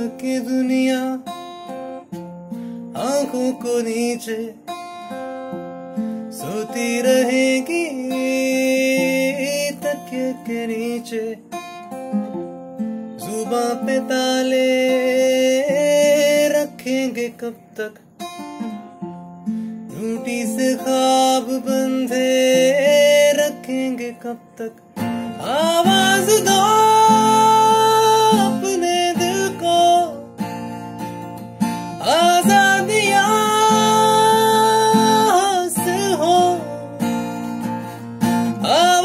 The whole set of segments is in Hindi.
सके दुनिया आँखों को नीचे सोती रहेगी तकिए के नीचे। जुबा पे ताले रखेंगे कब तक? झूठी से खाब बंधे रखेंगे कब तक? आवाज़ दो। आवाज़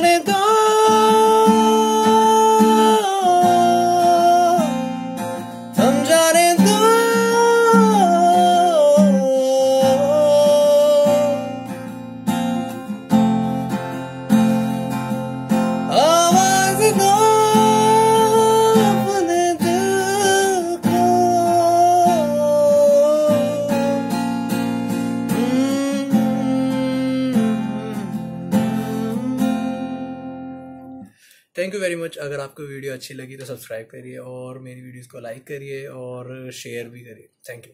wanna go thank you very much अगर आपको वीडियो अच्छी लगी तो सब्सक्राइब करिए और मेरी वीडियोस को लाइक करिए और शेयर भी करिए. Thank you